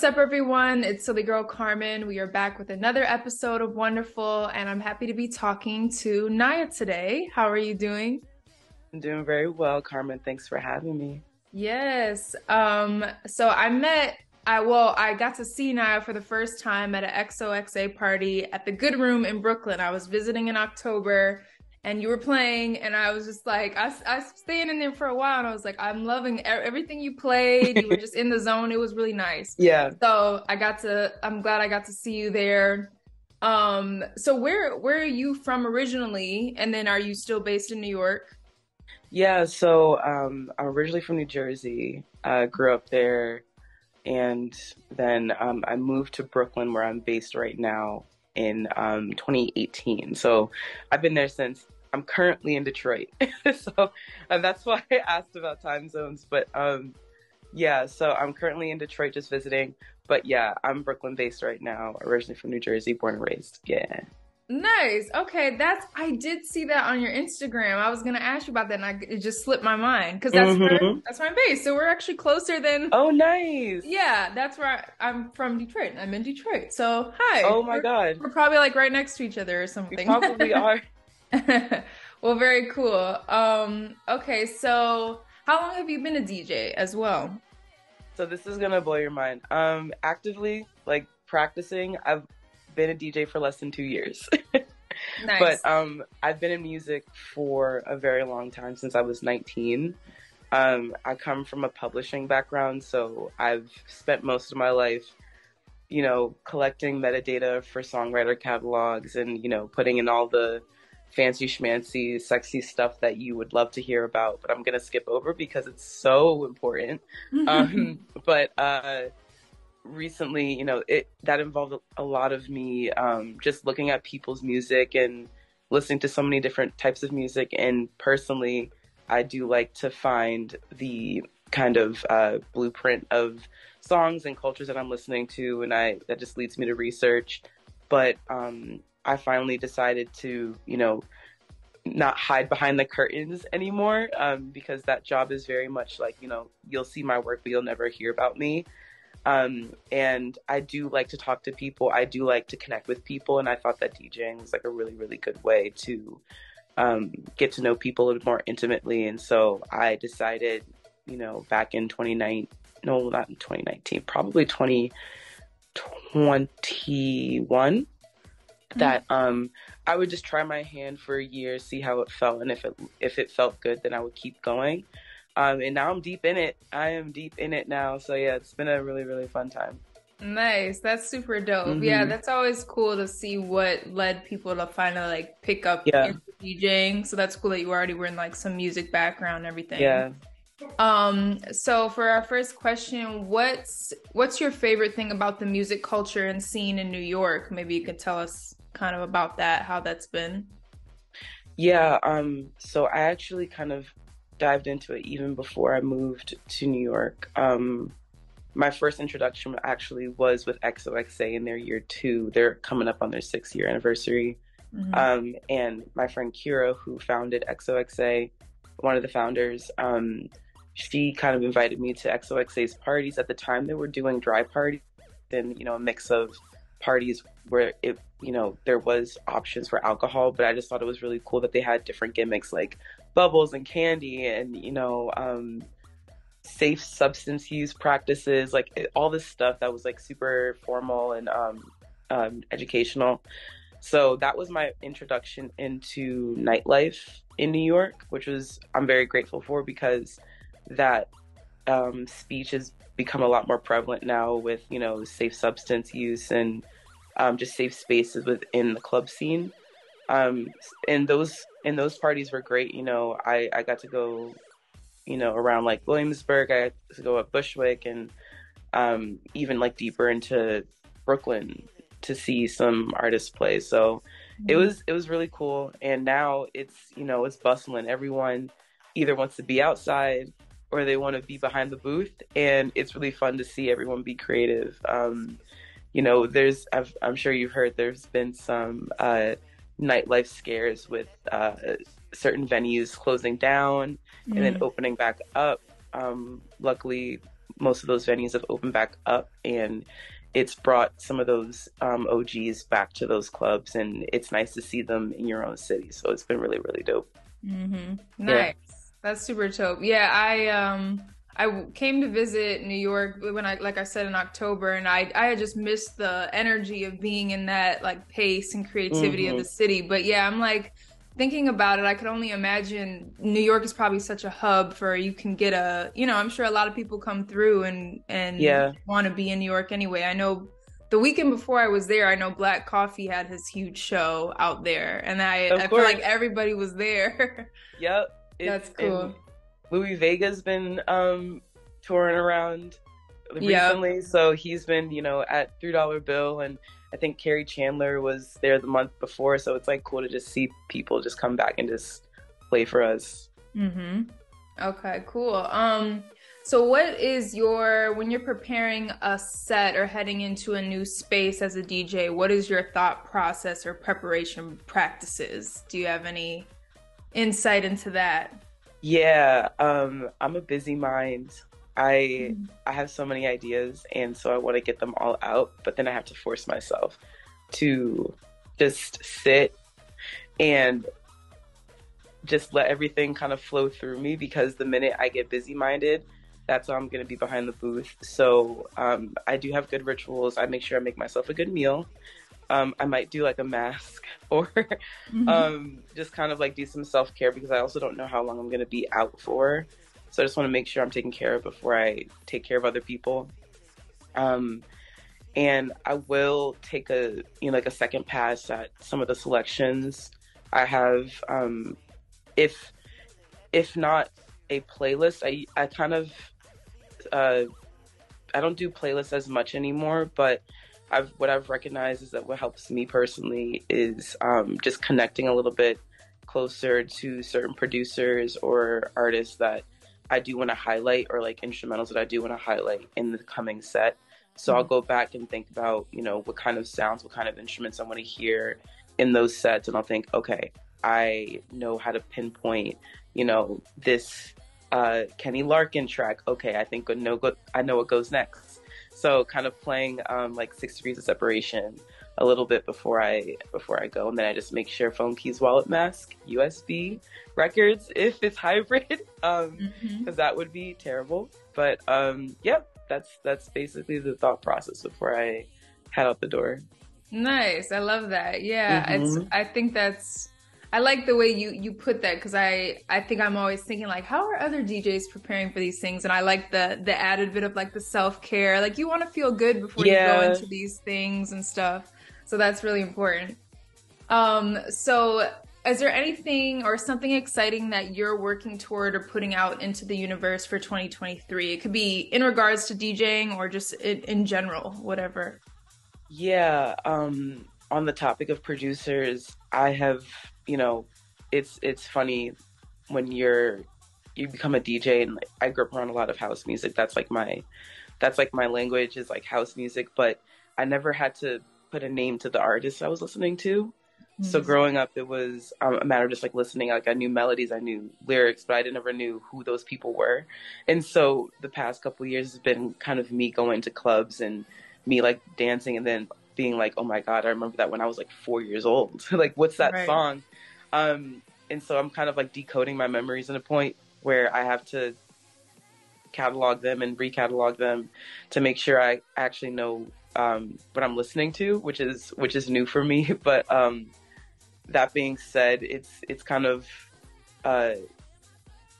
What's up, everyone? It's Silly Girl Carmen. We are back with another episode of Wonderful, and I'm happy to be talking to Niyah today. How are you doing? I'm doing very well, Carmen. Thanks for having me. Yes. Um, so I met I well, I got to see Niyah for the first time at an XOXA party at the Good Room in Brooklyn. I was visiting in October and you were playing and I was just like I, I was staying in there for a while and I was like I'm loving everything you played. You were just in the zone. It was really nice. Yeah. So I got to I'm glad I got to see you there. Um so where where are you from originally and then are you still based in New York? Yeah, so um I'm originally from New Jersey. Uh grew up there and then um, I moved to Brooklyn, where I'm based right now, in um, 2018. So I've been there since. I'm currently in Detroit, so and that's why I asked about time zones. But um, yeah, so I'm currently in Detroit, just visiting. But yeah, I'm Brooklyn based right now. Originally from New Jersey, born and raised. Yeah. Nice. Okay, that's I did see that on your Instagram. I was gonna ask you about that, and I, it just slipped my mind because that's mm-hmm. where, that's my base. So we're actually closer than. Oh, nice. Yeah, that's where I, am from. Detroit. I'm in Detroit. So hi. Oh my we're, god. We're probably like right next to each other or something. We probably are. well, very cool. Um. Okay, so how long have you been a DJ as well? So this is gonna blow your mind. Um, actively like practicing, I've been a DJ for less than two years. nice. But um, I've been in music for a very long time since I was 19. Um, I come from a publishing background, so I've spent most of my life, you know, collecting metadata for songwriter catalogs and, you know, putting in all the fancy schmancy, sexy stuff that you would love to hear about, but I'm going to skip over because it's so important. um, but, uh, recently, you know, it that involved a lot of me um, just looking at people's music and listening to so many different types of music. And personally, I do like to find the kind of uh, blueprint of songs and cultures that I'm listening to, and I that just leads me to research. But um, I finally decided to, you know, not hide behind the curtains anymore um, because that job is very much like, you know, you'll see my work, but you'll never hear about me. Um, and I do like to talk to people. I do like to connect with people, and I thought that DJing was like a really, really good way to um, get to know people a little more intimately. And so I decided, you know, back in 2019, no, not in 2019, probably 2021, mm-hmm. that um, I would just try my hand for a year, see how it felt, and if it if it felt good, then I would keep going. Um, and now I'm deep in it. I am deep in it now. So yeah, it's been a really, really fun time. Nice. That's super dope. Mm-hmm. Yeah, that's always cool to see what led people to finally like pick up yeah. DJing. So that's cool that you already were in like some music background and everything. Yeah. Um, so for our first question, what's what's your favorite thing about the music culture and scene in New York? Maybe you could tell us kind of about that, how that's been. Yeah, um, so I actually kind of dived into it even before I moved to New York. Um, my first introduction actually was with XOXA in their year two. They're coming up on their six year anniversary. Mm-hmm. Um, and my friend Kira, who founded XOXA, one of the founders, um, she kind of invited me to XOXA's parties. At the time, they were doing dry parties, then you know a mix of parties where it you know there was options for alcohol, but I just thought it was really cool that they had different gimmicks like bubbles and candy and you know um, safe substance use practices like all this stuff that was like super formal and um, um, educational. So that was my introduction into nightlife in new york which was i'm very grateful for because that um, speech has become a lot more prevalent now with you know safe substance use and um, just safe spaces within the club scene um, and those and those parties were great. You know, I I got to go, you know, around like Williamsburg. I got to go up Bushwick and um, even like deeper into Brooklyn to see some artists play. So mm-hmm. it was it was really cool. And now it's you know it's bustling. Everyone either wants to be outside or they want to be behind the booth, and it's really fun to see everyone be creative. Um, you know, there's i am sure you've heard there's been some. Uh, nightlife scares with uh, certain venues closing down mm. and then mm. opening back up. Um, luckily, most of those venues have opened back up and it's brought some of those um, OGs back to those clubs, and it's nice to see them in your own city. So it's been really, really dope. Mm-hmm. Nice. Yeah. That's super dope. Yeah, I um I came to visit New York when I like I said in October and I I had just missed the energy of being in that like pace and creativity mm-hmm. of the city. But yeah, I'm like thinking about it, I could only imagine New York is probably such a hub for you can get a you know, I'm sure a lot of people come through and and yeah. want to be in New York anyway. I know the weekend before I was there, I know Black Coffee had his huge show out there and I, I feel like everybody was there. Yep. That's cool. Louie Vega's been um, touring around recently, yep. so he's been, you know, at Three Dollar Bill, and I think Kerri Chandler was there the month before, so it's like cool to just see people just come back and just play for us. Mm-hmm. Okay, cool. Um, so what is your when you're preparing a set or heading into a new space as a DJ? What is your thought process or preparation practices? Do you have any insight into that? Yeah, um, I'm a busy mind. I mm-hmm. I have so many ideas, and so I want to get them all out. But then I have to force myself to just sit and just let everything kind of flow through me because the minute I get busy minded, that's how I'm going to be behind the booth. So um, I do have good rituals. I make sure I make myself a good meal um, I might do like a mask or mm-hmm. um, just kind of like do some self care because I also don't know how long I'm going to be out for. So I just want to make sure I'm taken care of before I take care of other people. Um, and I will take a you know like a second pass at some of the selections. I have um, if if not a playlist, I I kind of uh, I don't do playlists as much anymore, but I've what I've recognized is that what helps me personally is um, just connecting a little bit closer to certain producers or artists that I do want to highlight or like instrumentals that I do want to highlight in the coming set. So mm-hmm. I'll go back and think about, you know, what kind of sounds, what kind of instruments I want to hear in those sets. And I'll think, okay, I know how to pinpoint, you know, this uh, Kenny Larkin track. Okay, I think I know, I know what goes next. So kind of playing um, like six degrees of separation a little bit before I before I go, and then I just make sure phone keys, wallet, mask, USB, records if it's hybrid, because um, mm-hmm. that would be terrible. But um, yep, that's that's basically the thought process before I head out the door. Nice, I love that. Yeah, mm-hmm. it's I think that's I like the way you you put that because I I think I'm always thinking like how are other DJs preparing for these things and I like the the added bit of like the self care like you want to feel good before yeah. you go into these things and stuff so that's really important. Um, so is there anything or something exciting that you're working toward or putting out into the universe for 2023? It could be in regards to DJing or just in, in general, whatever. Yeah, um, on the topic of producers, I have you know, it's it's funny when you're you become a DJ and like, I grew up around a lot of house music. That's like my that's like my language is like house music, but I never had to put a name to the artist I was listening to. Mm-hmm. So growing up, it was um, a matter of just like listening. Like I knew melodies, I knew lyrics, but I never knew who those people were. And so the past couple years has been kind of me going to clubs and me like dancing, and then being like, "Oh my god, I remember that when I was like four years old. like, what's that right. song?" Um, and so I'm kind of like decoding my memories in a point where I have to catalog them and recatalog them to make sure I actually know um, what I'm listening to, which is which is new for me. But um, that being said, it's it's kind of uh,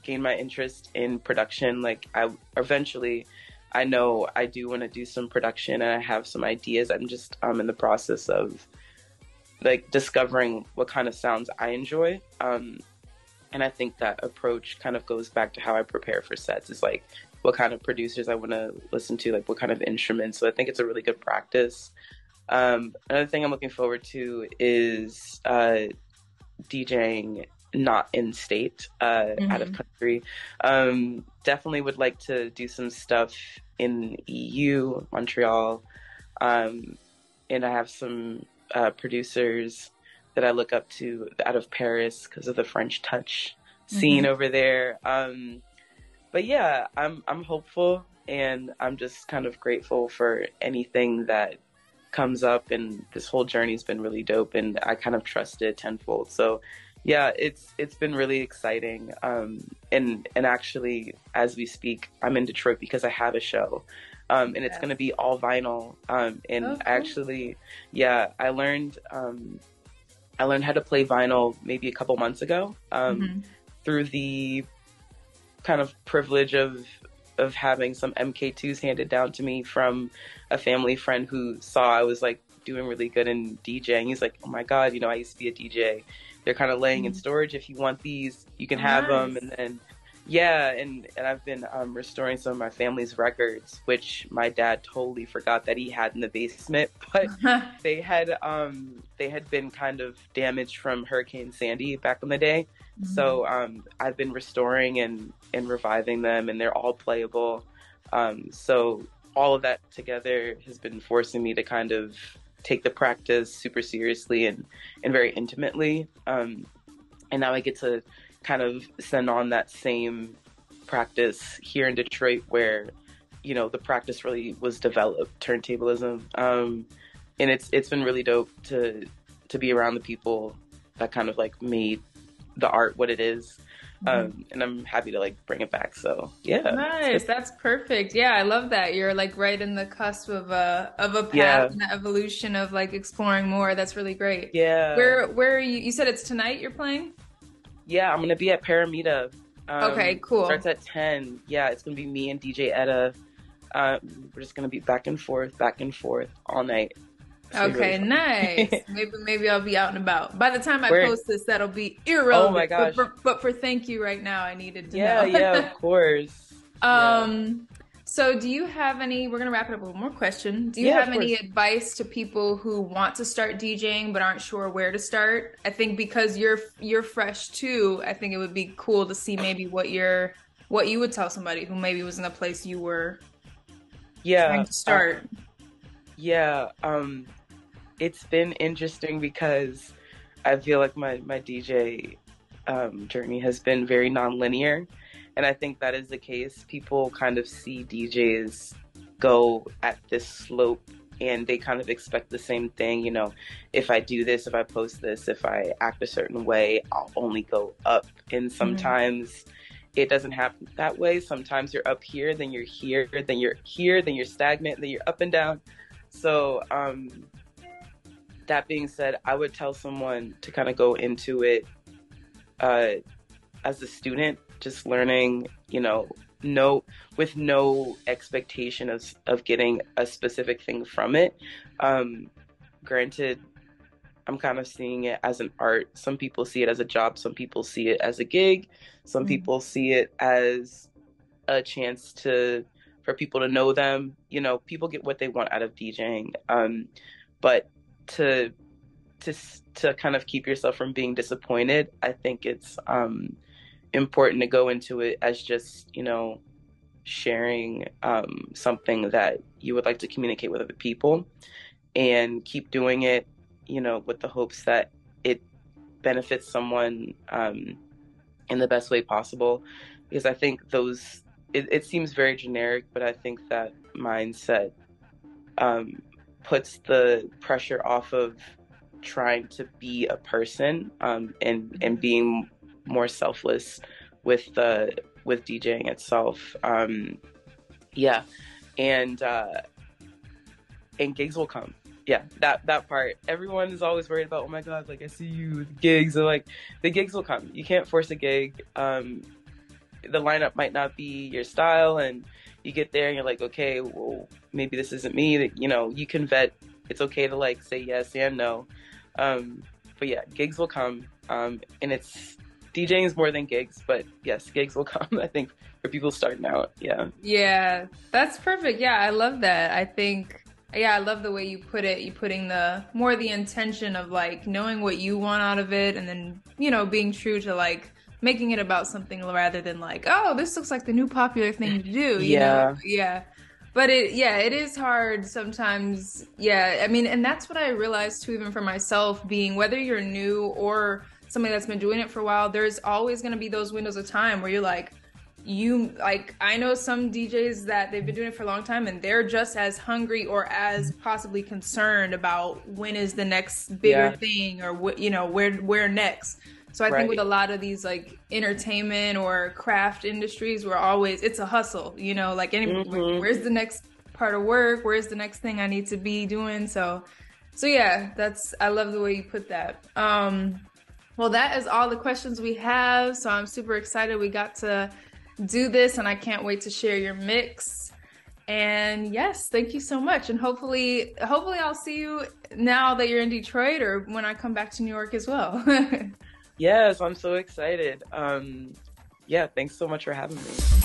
gained my interest in production. Like I eventually, I know I do want to do some production, and I have some ideas. I'm just um, in the process of like discovering what kind of sounds I enjoy. Um, and I think that approach kind of goes back to how I prepare for sets. Is like what kind of producers I want to listen to, like what kind of instruments. So I think it's a really good practice. Um, another thing I'm looking forward to is uh, DJing not in state, uh, mm-hmm. out of country. Um, definitely would like to do some stuff in EU, Montreal, um, and I have some uh, producers that I look up to out of Paris because of the French touch scene mm-hmm. over there. Um, but yeah, I'm I'm hopeful and I'm just kind of grateful for anything that comes up. And this whole journey's been really dope, and I kind of trust it tenfold. So, yeah, it's it's been really exciting. Um, and and actually, as we speak, I'm in Detroit because I have a show. Um, and it's going to be all vinyl. Um, and oh, cool. actually, yeah, I learned um, I learned how to play vinyl maybe a couple months ago um, mm-hmm. through the kind of privilege of of having some MK2s handed down to me from a family friend who saw I was like doing really good in DJing. He's like, "Oh my god, you know, I used to be a DJ. They're kind of laying mm-hmm. in storage. If you want these, you can have nice. them." And then yeah, and and I've been um, restoring some of my family's records, which my dad totally forgot that he had in the basement, but they had um, they had been kind of damaged from Hurricane Sandy back in the day. Mm-hmm. So um, I've been restoring and and reviving them, and they're all playable. Um, so all of that together has been forcing me to kind of take the practice super seriously and and very intimately. Um, and now I get to kind of send on that same practice here in Detroit where you know the practice really was developed turntablism um, and it's it's been really dope to to be around the people that kind of like made the art what it is. Um, and I'm happy to like bring it back. So yeah, nice. That's perfect. Yeah, I love that. You're like right in the cusp of a of a path yeah. and the evolution of like exploring more. That's really great. Yeah. Where where you? You said it's tonight. You're playing. Yeah, I'm gonna be at Paramita. Um, okay, cool. Starts at ten. Yeah, it's gonna be me and DJ Etta. Uh, we're just gonna be back and forth, back and forth all night. Okay, really nice. maybe maybe I'll be out and about. By the time I We're, post this, that'll be irrelevant. Oh my gosh! But for, but for thank you right now, I needed to yeah, know. yeah, of course. Um, so, do you have any? We're gonna wrap it up with one more question. Do you yeah, have any advice to people who want to start DJing but aren't sure where to start? I think because you're you're fresh too. I think it would be cool to see maybe what you're what you would tell somebody who maybe was in a place you were. Yeah. Trying to start. Uh, yeah. Um, it's been interesting because I feel like my my DJ um, journey has been very nonlinear and I think that is the case. People kind of see DJs go at this slope and they kind of expect the same thing. You know, if I do this, if I post this, if I act a certain way, I'll only go up. And mm-hmm. sometimes mm-hmm. it doesn't happen that way. Sometimes you're up here, then you're here, then you're here, then you're stagnant, then you're up and down. So, um, that being said, I would tell someone to kind of go into it uh, as a student just learning, you know, no with no expectation of of getting a specific thing from it. Um, granted, I'm kind of seeing it as an art. Some people see it as a job. Some people see it as a gig. Some mm-hmm. people see it as a chance to for people to know them. You know, people get what they want out of DJing. Um, but to to to kind of keep yourself from being disappointed, I think it's um, important to go into it as just you know sharing um, something that you would like to communicate with other people and keep doing it you know with the hopes that it benefits someone um, in the best way possible. Because i think those it, it seems very generic but i think that mindset um, puts the pressure off of trying to be a person um, and and being more selfless with the with DJing itself. Um, yeah, and uh, and gigs will come. Yeah, that that part. Everyone is always worried about. Oh my god, like I see you with gigs, and like the gigs will come. You can't force a gig. Um, the lineup might not be your style, and you get there and you're like, okay, well, maybe this isn't me. That you know, you can vet. It's okay to like say yes and no. Um, but yeah, gigs will come, um, and it's DJing is more than gigs, but yes, gigs will come. I think for people starting out. Yeah. Yeah, that's perfect. Yeah, I love that. I think. Yeah, I love the way you put it. You putting the more the intention of like knowing what you want out of it, and then you know being true to like making it about something rather than like, oh, this looks like the new popular thing to do. yeah. Know? Yeah. But it, yeah, it is hard sometimes. Yeah. I mean, and that's what I realized too, even for myself, being whether you're new or somebody that's been doing it for a while, there's always going to be those windows of time where you're like, you like I know some DJs that they've been doing it for a long time and they're just as hungry or as possibly concerned about when is the next bigger yeah. thing or what you know where where next. So I right. think with a lot of these like entertainment or craft industries, we're always it's a hustle, you know, like any mm-hmm. where's the next part of work, where's the next thing I need to be doing. So so yeah, that's I love the way you put that. Um well that is all the questions we have. So I'm super excited we got to do this and I can't wait to share your mix. And yes, thank you so much. And hopefully hopefully I'll see you now that you're in Detroit or when I come back to New York as well. yes, I'm so excited. Um yeah, thanks so much for having me.